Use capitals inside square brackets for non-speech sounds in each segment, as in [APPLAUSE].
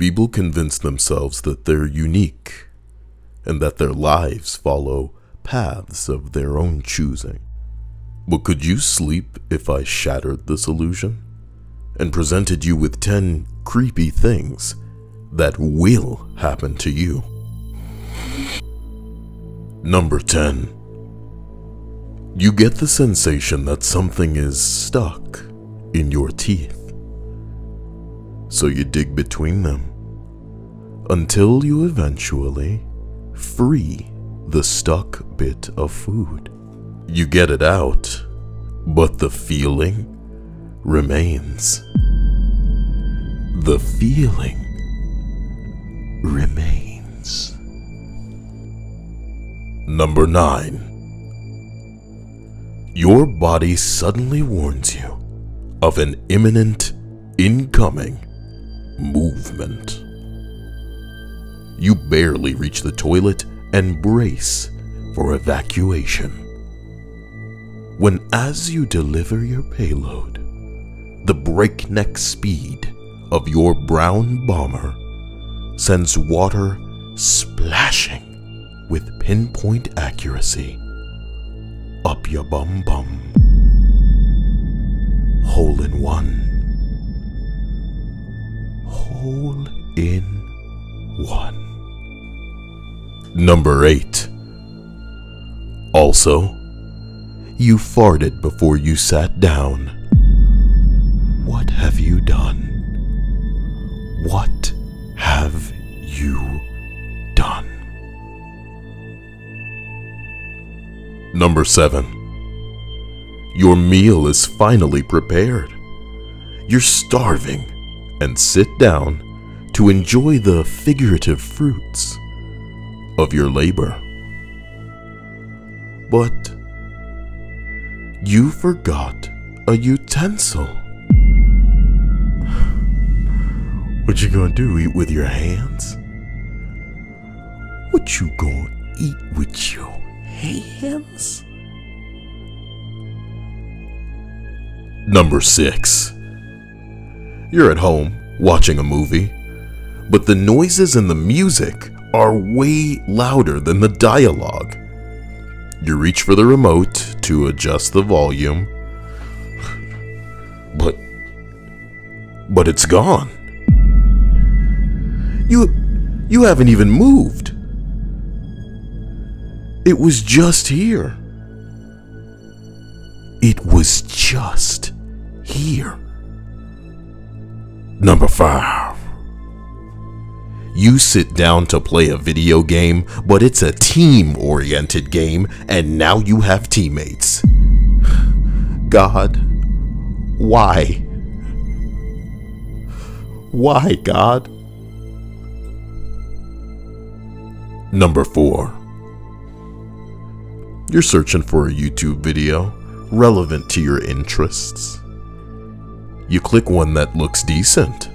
People convince themselves that they're unique and that their lives follow paths of their own choosing. But could you sleep if I shattered this illusion and presented you with 10 creepy things that will happen to you? Number 10. You get the sensation that something is stuck in your teeth. So you dig between them until you eventually free the stuck bit of food. You get it out, but the feeling remains. The feeling remains. Number 9. Your body suddenly warns you of an imminent, incoming movement. You barely reach the toilet and brace for evacuation. When, as you deliver your payload, the breakneck speed of your brown bomber sends water splashing with pinpoint accuracy up your bum bum. Hole in one. Hole in one. Number 8. Also, you farted before you sat down. What have you done? What have you done? Number 7. Your meal is finally prepared. You're starving and sit down to enjoy the figurative fruits of your labor. But you forgot a utensil. What you gonna do? Eat with your hands? What you gonna eat with your hands? Number 6. You're at home watching a movie, but the noises and the music are way louder than the dialogue. You reach for the remote to adjust the volume, but but it's gone. You you haven't even moved. It was just here. It was just here. Number 5. You sit down to play a video game, but it's a team oriented game, and now you have teammates. [SIGHS] God, why? Why, God? Number 4. You're searching for a YouTube video relevant to your interests. You click one that looks decent,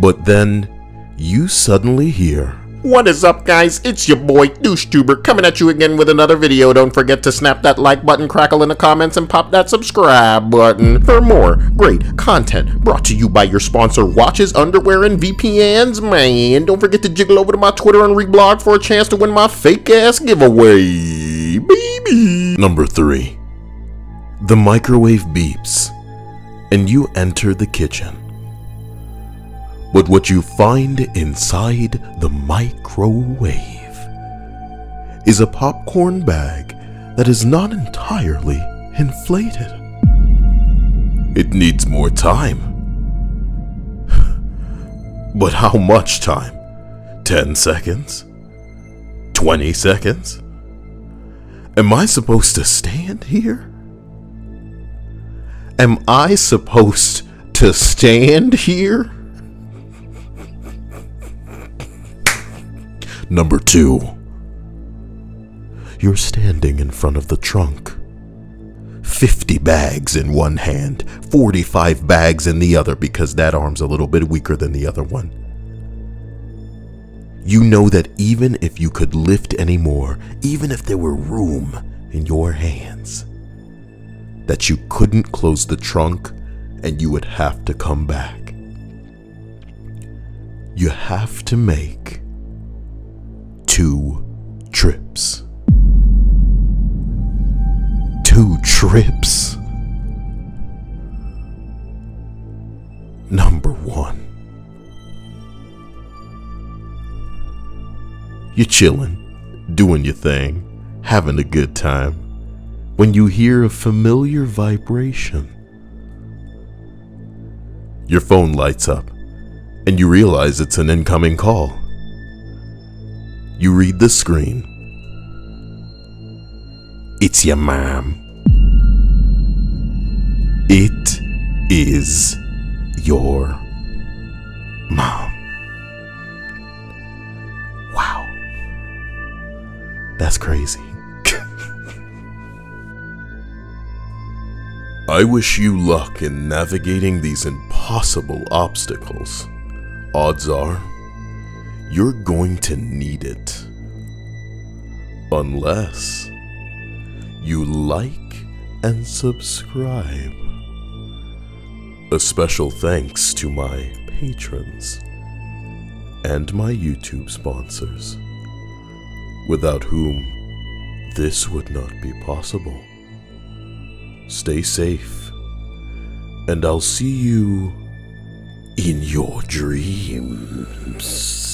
but then you suddenly hear What is up, guys? It's your boy, DoucheTuber, coming at you again with another video. Don't forget to snap that like button, crackle in the comments, and pop that subscribe button for more great content brought to you by your sponsor, Watches, Underwear, and VPNs, man. Don't forget to jiggle over to my Twitter and reblog for a chance to win my fake-ass giveaway, baby. Number 3. The microwave beeps, and you enter the kitchen. But what you find inside the microwave is a popcorn bag that is not entirely inflated. It needs more time. [LAUGHS] But how much time? 10 seconds? 20 seconds? Am I supposed to stand here? Am I supposed to stand here? Number two. You're standing in front of the trunk. 50 bags in one hand, 45 bags in the other because that arm's a little bit weaker than the other one. You know that even if you could lift any more, even if there were room in your hands, that you couldn't close the trunk and you would have to come back. you have to make two trips. Two trips? Number one. You're chilling, doing your thing, having a good time, when you hear a familiar vibration. Your phone lights up, and you realize it's an incoming call. You read the screen. It's your mom. It is your mom. Wow. That's crazy. [LAUGHS] I wish you luck in navigating these impossible obstacles. Odds are, you're going to need it. Unless you like and subscribe. A special thanks to my patrons and my YouTube sponsors, without whom this would not be possible. Stay safe, and I'll see you in your dreams.